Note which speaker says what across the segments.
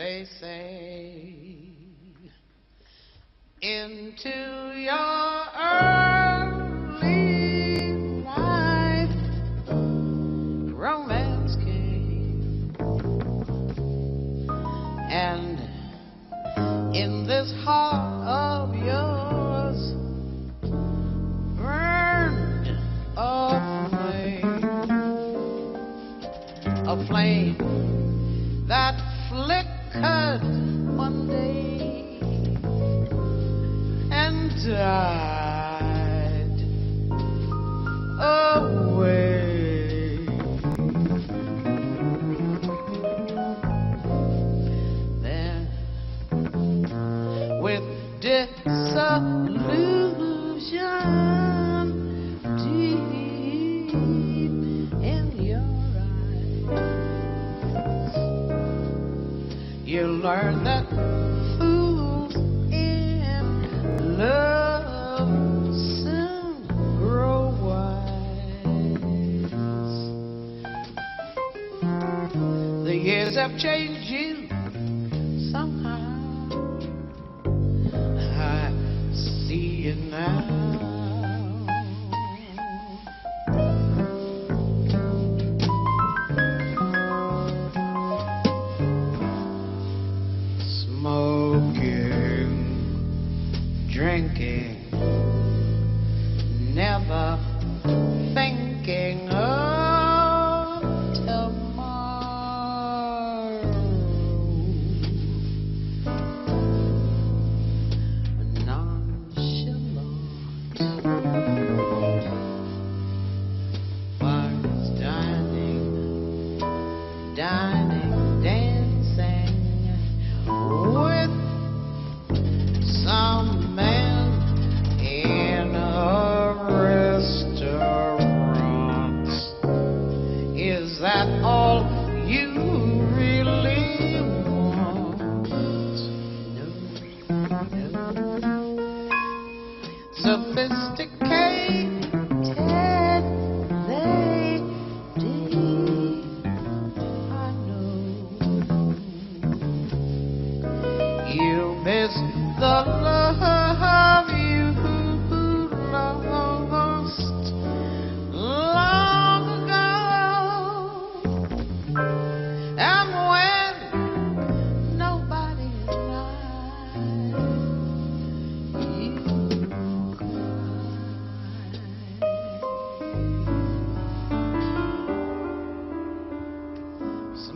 Speaker 1: they say, into your early life, romance came, and in this heart of yours burned a flame, a flame that flickered one day and died you learn that fools in love soon grow wise. The years have changed you somehow. Drinking, never thinking of tomorrow. Nonchalant, while dining, dining, that all you really want? I know. You miss the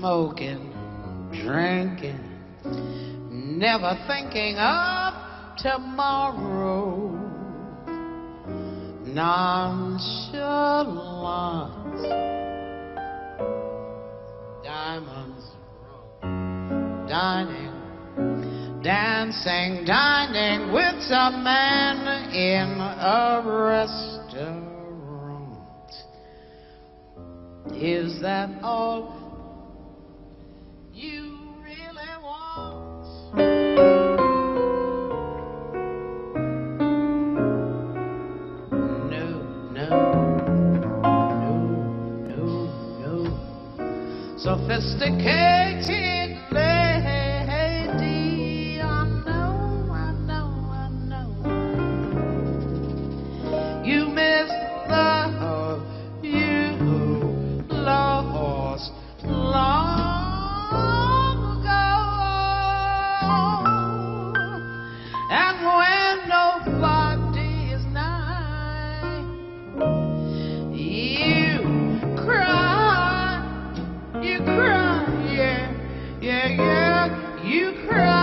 Speaker 1: Smoking, drinking never thinking of tomorrow. Nonchalant diamonds, dining, dancing, dining with some man in a restaurant. Is that all Sophisticated yeah, you cry.